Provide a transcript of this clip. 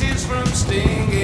Exes from stinging.